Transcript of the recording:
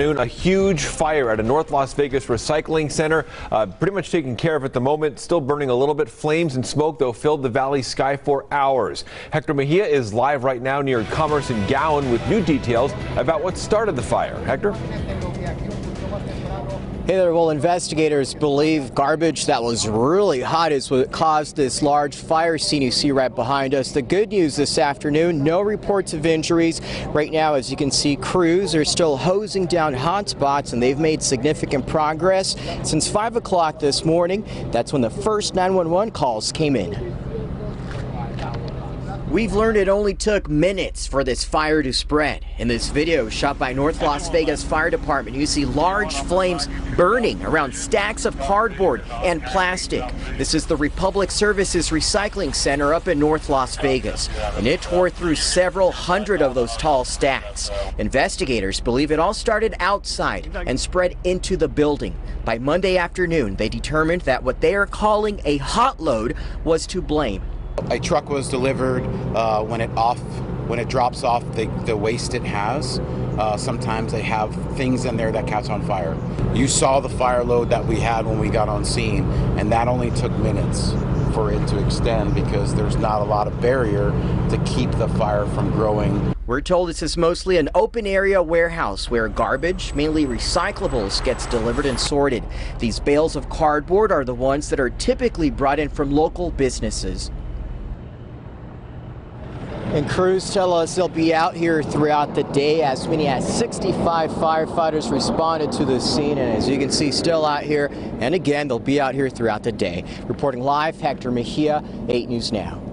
A huge fire at a North Las Vegas recycling center, uh, pretty much taken care of at the moment. Still burning a little bit. Flames and smoke, though, filled the valley sky for hours. Hector Mejia is live right now near Commerce and Gowan with new details about what started the fire. Hector? Hey there, well, investigators believe garbage that was really hot is what caused this large fire scene you see right behind us. The good news this afternoon, no reports of injuries. Right now, as you can see, crews are still hosing down hot spots and they've made significant progress. Since 5 o'clock this morning, that's when the first 911 calls came in. We've learned it only took minutes for this fire to spread. In this video shot by North Las Vegas Fire Department, you see large flames burning around stacks of cardboard and plastic. This is the Republic Services Recycling Center up in North Las Vegas, and it tore through several hundred of those tall stacks. Investigators believe it all started outside and spread into the building. By Monday afternoon, they determined that what they are calling a hot load was to blame. A truck was delivered uh, when it off when it drops off the, the waste it has. Uh, sometimes they have things in there that catch on fire. You saw the fire load that we had when we got on scene, and that only took minutes for it to extend because there's not a lot of barrier to keep the fire from growing. We're told this is mostly an open area warehouse where garbage, mainly recyclables, gets delivered and sorted. These bales of cardboard are the ones that are typically brought in from local businesses. And crews tell us they'll be out here throughout the day. As many as 65 firefighters responded to the scene, and as you can see, still out here. And again, they'll be out here throughout the day. Reporting live, Hector Mejia, 8 News Now.